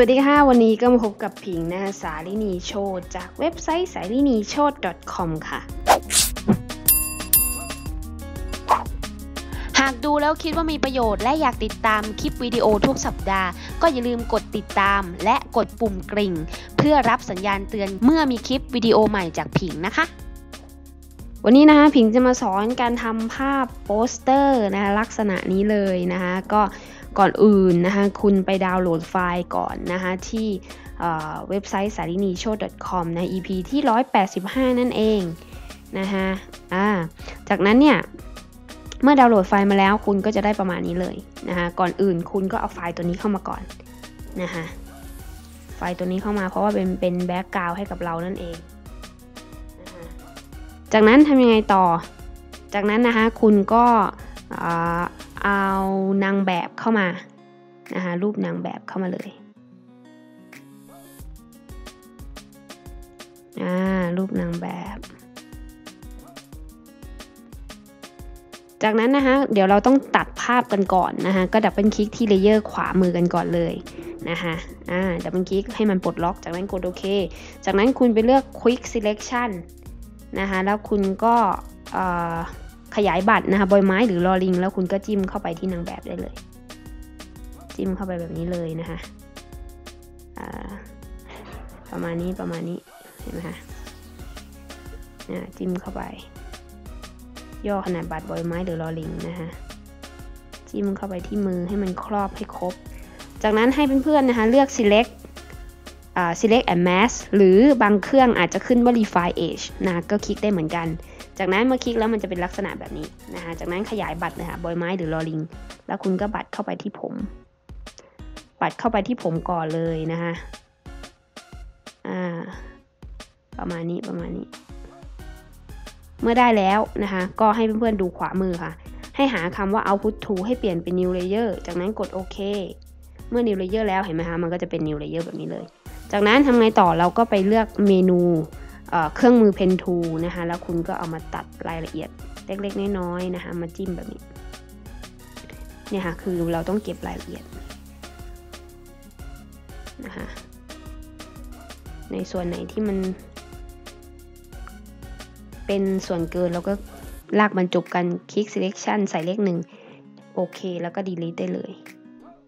วัสดีค่ะ วันนี้ก็มาพบกับผิงนะคะสาลินีโชดจากเว็บไซต์สาลินีโชด .com ค่ะ หากดูแล้วคิดว่ามีประโยชน์และอยากติดตามคลิปวิดีโอทุกสัปดาห์ ก็อย่าลืมกดติดตามและกดปุ่มกริ่ง เพื่อรับสัญญาณเตือนเมื่อมีคลิปวิดีโอใหม่จากผิงนะคะ วันนี้นะคะผิงจะมาสอนการทำภาพโปสเตอร์นะคะลักษณะนี้เลยนะคะก็ ก่อนอื่นนะคะคุณไปดาวน์โหลดไฟล์ก่อนนะคะที่เว็บไซต์ SalineeChot .com นะ EP ที่ 185 นั่นเองนะคะอ่าจากนั้นเนี่ยเมื่อดาวน์โหลดไฟล์มาแล้วคุณก็จะได้ประมาณนี้เลยนะคะก่อนอื่นคุณก็เอาไฟล์ตัวนี้เข้ามาก่อนนะคะไฟล์ตัวนี้เข้ามาเพราะว่าเป็นเป็น background ให้กับเรานั่นเองนะคะจากนั้นทำยังไงต่อ จากนั้นนะคะคุณก็ เอานางแบบเข้ามานะคะรูปนางแบบเข้ามาเลยอ่ารูปนางแบบ จากนั้นนะคะเดี๋ยวเราต้องตัดภาพกันก่อนนะคะก็ double click ที่ layer ขวามือกันก่อนเลยนะคะอ่า double click ให้มันปลดล็อก จากนั้นกดโอเค จากนั้นคุณไปเลือก Quick Selection นะคะแล้วคุณก็ ขยายบัตรนะคะบอยไม้หรือลอลิง แล้วคุณก็จิ้มเข้าไปที่นางแบบได้เลย จิ้มเข้าไปแบบนี้เลยนะคะประมาณนี้ประมาณนี้เห็นไหมคะจิ้มเข้าไป ย่อขนาดบัตรบอยไม้หรือลอลิงนะคะจิ้มเข้าไปที่มือให้มันครอบให้ครบ จากนั้นให้เพื่อนๆนะคะเลือก select select and mask หรือบางเครื่องอาจจะขึ้นว่า refine age นะก็คลิกได้เหมือนกัน จากนั้นเมื่อคลิกแล้วมันจะเป็นลักษณะแบบนี้นะคะจากนั้นขยายบัตรนะคะบอยไม้หรือลอลิง แล้วคุณก็บัตรเข้าไปที่ผม บัตรเข้าไปที่ผมก่อนเลยนะคะอ่าประมาณนี้ประมาณนี้ เมื่อได้แล้วนะคะก็ให้เพื่อนๆดูขวามือค่ะ ให้หาคำว่า output to ให้เปลี่ยนเป็น new layer จากนั้นกดโอเคเมื่อ new layer แล้วเห็นไหมคะมันก็จะเป็น new layer แบบนี้เลย จากนั้นทำไงต่อเราก็ไปเลือกเมนู เครื่องมือเพนทูนะคะแล้วคุณก็เอามาตัดรายละเอียดเล็กๆน้อยๆนะคะมาจิ้มแบบนี้เนี่ยค่ะคือเราต้องเก็บรายละเอียดนะคะในส่วนไหนที่มัน เป็นส่วนเกินเราก็ลากบรรจบกันคลิก selection ใส่เลขหนึ่งโอเค แล้วก็ delete ได้เลย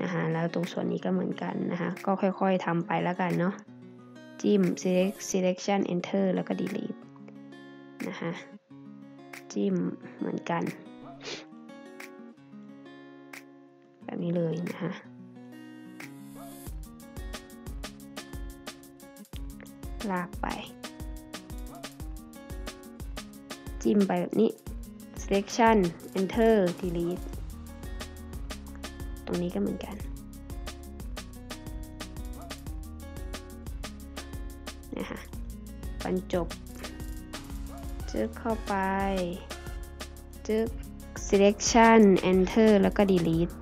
นะคะแล้วตรงส่วนนี้ก็เหมือนกันนะคะก็ค่อยๆทำไปแล้วกันเนาะ จิ้ม select selection enter แล้วก็ delete นะคะจิ้มเหมือนกัน แบบนี้เลยนะคะลากไป จิ้มไปแบบนี้ selection enter delete ตรงนี้ก็เหมือนกัน บรรจบ จึกเข้าไป จึก selection enter แล้วก็ delete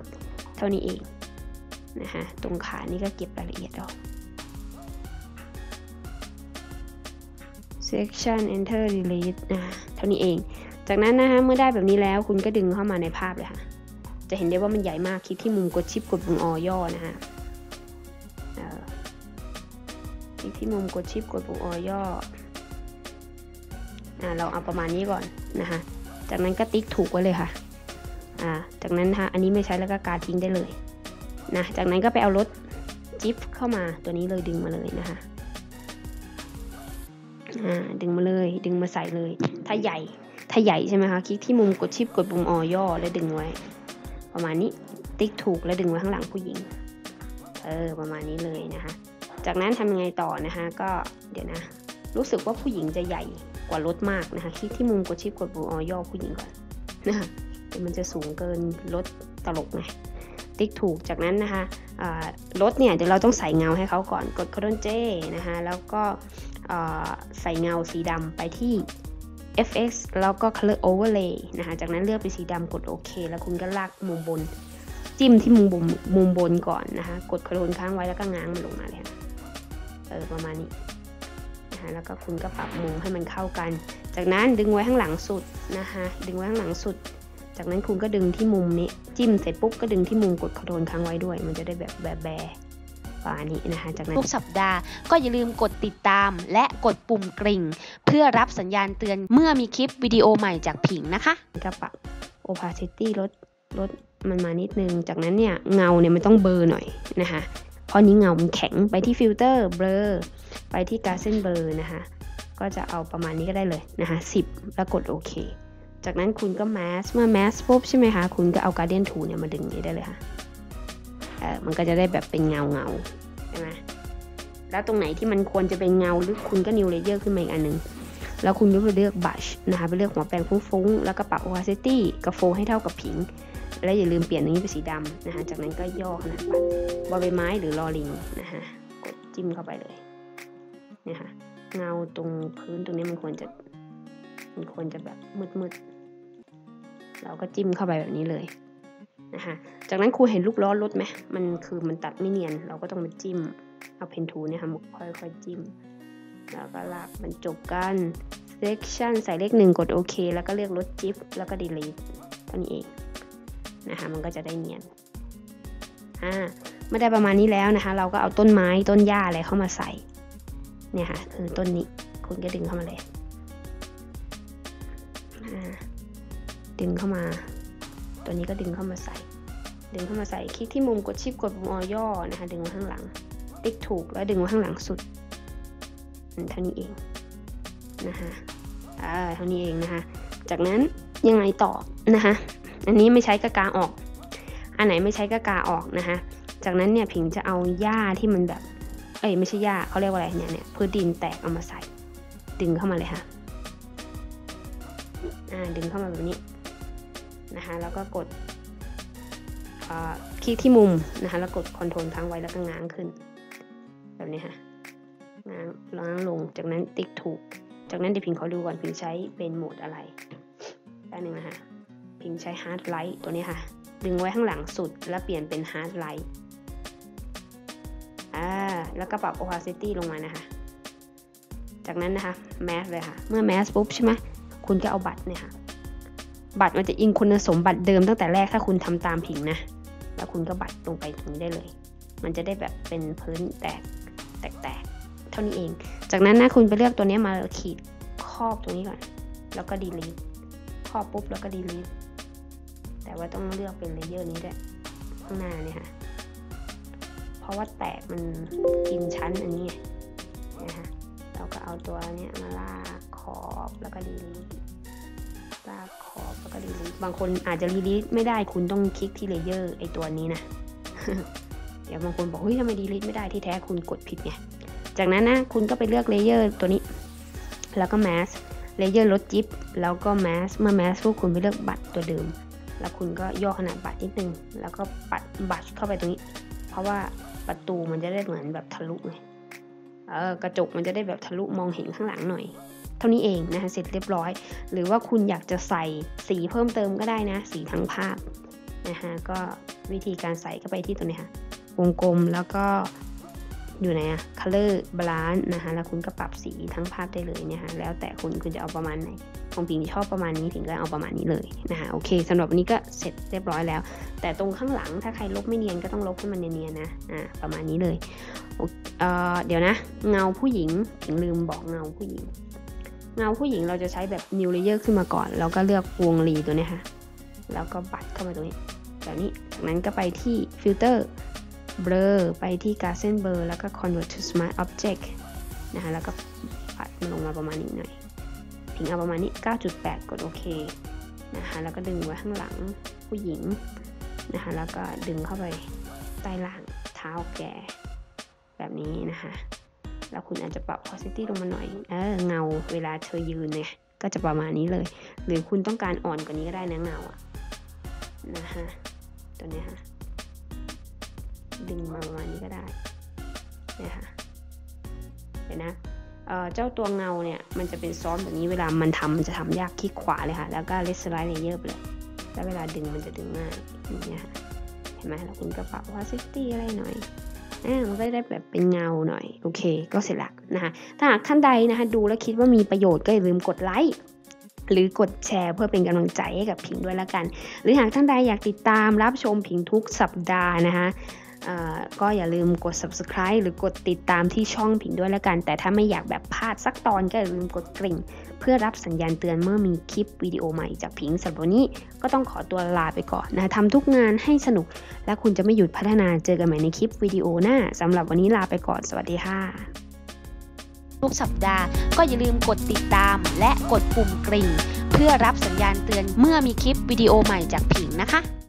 เท่านี้เองนะคะตรงขานี่ก็เก็บรายละเอียดออก selection enter delete นะเท่านี้เอง จากนั้นนะคะเมื่อได้แบบนี้แล้วคุณก็ดึงเข้ามาในภาพเลยค่ะ จะเห็นได้ว่ามันใหญ่มากคลิกที่มุมกดชิปกดปุ่มอย่อนะฮะ คลิกที่มุมกดชิปกดปุ่มออย่อเราเอาประมาณนี้ก่อนนะคะ จากนั้นก็ติ๊กถูกไว้เลยค่ะ อ่า จากนั้นฮะอันนี้ไม่ใช้แล้วก็การทิ้งได้เลยนะ จากนั้นก็ไปเอารถจิ๊บเข้ามาตัวนี้เลยดึงมาเลยนะคะ อ่า ดึงมาเลย ดึงมาใส่เลย ถ้าใหญ่ ถ้าใหญ่ใช่ไหมคะ คลิกที่มุมกดชิปกดปุ่มอย่อแล้วดึงไว้ ประมาณนี้ ติ๊กถูกแล้วดึงไว้ข้างหลังผู้หญิง เออ ประมาณนี้เลยนะคะ จากนั้นทำยังไงต่อนะคะก็เดี๋ยวนะ รู้สึกว่าผู้หญิงจะใหญ่กว่ารถมากนะคะคลิกที่มุมกดชิปกดปุ่มอย่อผู้หญิงก่อนนะคะเดี๋ยวมันจะสูงเกินรถตลกไงติ๊กถูกจากนั้นนะคะรถเนี่ยเดี๋ยวเราต้องใส่เงาให้เขาก่อนกดคอนโทรลเจนะคะแล้วก็ใส่เงาสีดำไปที่ fx แล้วก็ color overlay นะคะจากนั้นเลือกเป็นสีดำกดโอเค แล้วคุณก็ลากมุมบน จิ้มที่มุมบนมุมบนก่อนนะคะ กดคอนโทรลค้างไว้แล้วก็ง้างมันลงมาเลย เออประมาณนี้นะคะแล้วก็คุณก็ปรับมุมให้มันเข้ากัน จากนั้นดึงไว้ข้างหลังสุดนะคะดึงไว้ข้างหลังสุด จากนั้นคุณก็ดึงที่มุมนี้จิ้มเสร็จปุ๊บก็ดึงที่มุมกด Control ค้างไว้ด้วย มันจะได้แบบแบบแบบประมาณนี้นะคะจากนั้นทุกสัปดาห์ก็อย่าลืมกดติดตาม และกดปุ่มกริ่ง เพื่อรับสัญญาณเตือนเมื่อมีคลิปวิดีโอใหม่จากผิงนะคะก็ปรับ opacity ลดลดมันมานิดนึง จากนั้นเนี่ยเงาเนี่ยมันต้อง blur หน่อยนะคะ เพราะนี้เงามันแข็งไปที่ Filter Blurไปที่การเส้นเบลอนะคะ ก็จะเอาประมาณนี้ก็ได้เลยนะคะ10 แล้วกดโอเค จากนั้นคุณก็แมสเมื่อแมสปุ๊บใช่ไหมคะ คุณก็เอา Guardian Tool เนี่ยมาดึงนี้ได้เลยค่ะเออมันก็จะได้แบบเป็นเงาเงาใช่ไหมแล้วตรงไหนที่มันควรจะเป็นเงาหรือคุณก็ New Layer ขึ้นมาอีกอันหนึ่งแล้วคุณก็ไปเลือก brush นะคะไปเลือกหัวแปรงฟุ้งๆ แล้วก็ปรับ opacity กับโฟให้เท่ากับผิง และอย่าลืมเปลี่ยนตรงนี้เป็นสีดำนะคะจากนั้นก็ย่อขนาดปัดบอใบไม้หรือลอลิงนะคะกดจิ้มเข้าไปเลยนี่ยค่ะเงาตรงพื้นตรงนี้มันควรจะมันควรจะแบบมืดๆเราก็จิ้มเข้าไปแบบนี้เลยนะคะจากนั้นครูเห็นลูกล้อรถไหมมันคือมันตัดไม่เนียน เราก็ต้องมาจิ้มเอาเพนทูเนี่ยค่ะค่อยๆจิ้ม แล้วก็ลากมันจบกัน section ใส่เลขหนึ่งกดโอเคแล้วก็เลือกลดจิ๊บแล้วก็ delete เท่านี้เอง นะคะมันก็จะได้เนียนอ่าเมื่อได้ประมาณนี้แล้วนะคะ เราก็เอาต้นไม้ต้นหญ้าอะไรเข้ามาใส่เนี่ยค่ะคือต้นนี้คุณก็ดึงเข้ามาเลยอ่าดึงเข้ามา ตัวนี้ก็ดึงเข้ามาใส่ ดึงเข้ามาใส่คลิกที่มุมกดชิปกดปุ่มอย่อนะคะดึงมาข้างหลัง ติ๊กถูกแล้วดึงมาข้างหลังสุดเท่านี้เองนะคะอ่าเท่านี้เองนะคะ จากนั้นยังไงต่อนะคะ อันนี้ไม่ใช้กากาออก อันไหนไม่ใช้กากาออกนะคะ จากนั้นเนี่ยผิงจะเอาหญ้าที่มันแบบ เอ้ยไม่ใช่หญ้าเขาเรียกว่าอะไรเนี่ยเนี่ยพื้นดินแตกเอามาใส่ ดึงเข้ามาเลยค่ะ อ่าดึงเข้ามาแบบนี้นะคะ แล้วก็กดคลิกที่มุมนะคะ แล้วกดคอนโทรลค้างไว้แล้วก็ง้างขึ้น แบบนี้ค่ะง้างล้างลงจากนั้นติ๊กถูก จากนั้นเดี๋ยวพิงขอดูก่อนพิงใช้เป็นโหมดอะไรแป๊บนึงนะคะ พิงใช้ hard light ตัวนี้ค่ะ ดึงไว้ข้างหลังสุดแล้วเปลี่ยนเป็น hard light อ่าแล้วก็ปรับ opacity ลงมานะคะ จากนั้นนะคะ mask เลยค่ะ เมื่อ mask ปุ๊บใช่ไหมคุณก็เอาบัตรเนี่ยค่ะ บัตรมันจะอิงคุณสมบัติเดิมตั้งแต่แรกถ้าคุณทำตามพิงนะ แล้วคุณก็บัตรลงไปตรงนี้ได้เลย มันจะได้แบบเป็นพื้นแตกแตกๆเท่านี้เอง จากนั้นนะคุณไปเลือกตัวนี้มาขีดครอบตรงนี้ก่อน แล้วก็ delete ครอบปุ๊บแล้วก็ delete แต่ว่าต้องเลือกเป็น layer นี้ด้วยข้างหน้าเนี่ยค่ะ เพราะว่าแตกมันกินชั้นอันนี้นะคะเราก็เอาตัวเนี้ยมาลากขอบแล้วก็ delete ลากขอบแล้วก็ delete บางคนอาจจะ delete ไม่ได้คุณต้องคลิกที่ layer ไอตัวนี้นะเดี๋ยวบางคนบอกเฮ้ยทำไม delete ไม่ได้ที่แท้คุณกดผิดไงจากนั้นนะคุณก็ไปเลือก layer ตัวนี้ แล้วก็ mask เลเยอร์ลดจิ๊บแล้วก็ mask เมื่อ mask ปุ๊บคุณไปเลือก brush ตัวเดิม แล้วคุณก็ย่อขนาดบัตรนิดนึง แล้วก็ปัดบัตรเข้าไปตรงนี้ เพราะว่าประตูมันจะได้เหมือนแบบทะลุไงเออกระจกมันจะได้แบบทะลุมองเห็นข้างหลังหน่อย เท่านี้เองนะคะเสร็จเรียบร้อย หรือว่าคุณอยากจะใส่สีเพิ่มเติมก็ได้นะ สีทั้งภาพนะคะก็วิธีการใส่ก็ไปที่ตรงนี้ค่ะวงกลมแล้วก็ อยู่ไหนอะ color balance นะคะแล้วคุณก็ปรับสีทั้งภาพได้เลยเนี่ยค่ะแล้วแต่คุณคุณจะเอาประมาณไหนของพิงชอบประมาณนี้พิงก็เอาประมาณนี้เลยนะคะโอเคสำหรับวันนี้ก็เสร็จเรียบร้อยแล้ว แต่ตรงข้างหลังถ้าใครลบไม่เนียนก็ต้องลบให้มันเนียนๆนะอ่าประมาณนี้เลยเดี๋ยวนะ เงาผู้หญิงพิงลืมบอกเงาผู้หญิง เงาผู้หญิงเราจะใช้แบบ new layer ขึ้นมาก่อน แล้วก็เลือกวงรีตัวนี้ค่ะแล้วก็บัดเข้ามาตรงนี้แบบนี้จากนั้นก็ไปที่ filter blur ไปที่ Gaussian blur แล้วก็ convert to smart object นะคะแล้วก็ปรับมันลงมาประมาณนี้หน่อยพิงเอาประมาณนี้ 9.8 กดโอเคนะคะแล้วก็ดึงไว้ข้างหลังผู้หญิงนะคะแล้วก็ดึงเข้าไปใต้ล่างเท้าแกแบบนี้นะคะแล้วคุณอาจจะปรับ opacity ลงมาหน่อยเออเงาเวลาเธอยืนเนี่ยก็จะประมาณนี้เลย หรือคุณต้องการอ่อนกว่านี้ก็ได้นะเงาอะนะคะตัวเนี้ยค่ะ ดึงมาประมาณนี้ก็ได้เนี่ยค่ะเห็นนะเเจ้าตัวเงาเนี่ยมันจะเป็นซ้อนแบบนี้เวลามันทำมันจะทำยากคลิกขวาเลยค่ะ แล้วก็ l e s s slide layer ไปเลยแล้วเวลาดึงมันจะดึงง่ายอย่างเงี้ยค่ะเห็นไหมแล้วคุณก็ปรับ opacity อะไรหน่อยอ่ามันก็ได้แบบเป็นเงาหน่อยโอเคก็เสร็จละนะคะถ้าหากท่านใดนะคะดูแล้วคิดว่ามีประโยชน์ก็อย่าลืมกดไลค์หรือกดแชร์เพื่อเป็นกำลังใจให้กับผิงด้วยละกัน หรือหากท่านใดอยากติดตามรับชมผิงทุกสัปดาห์นะคะ ก็อย่าลืมกด subscribe หรือกดติดตามที่ช่องผิงด้วยแล้วกัน แต่ถ้าไม่อยากแบบพลาดสักตอนก็อย่าลืมกดกริ่ง เพื่อรับสัญญาณเตือนเมื่อมีคลิปวิดีโอใหม่จากผิงสำหรับวันนี้ก็ต้องขอตัวลาไปก่อนนะทำทุกงานให้สนุก และคุณจะไม่หยุดพัฒนาเจอกันใหม่ในคลิปวิดีโอหน้าสำหรับวันนี้ลาไปก่อนสวัสดีค่ะ ทุกสัปดาห์ก็อย่าลืมกดติดตามและกดปุ่มกริ่ง เพื่อรับสัญญาณเตือนเมื่อมีคลิปวิดีโอใหม่จากผิงนะคะ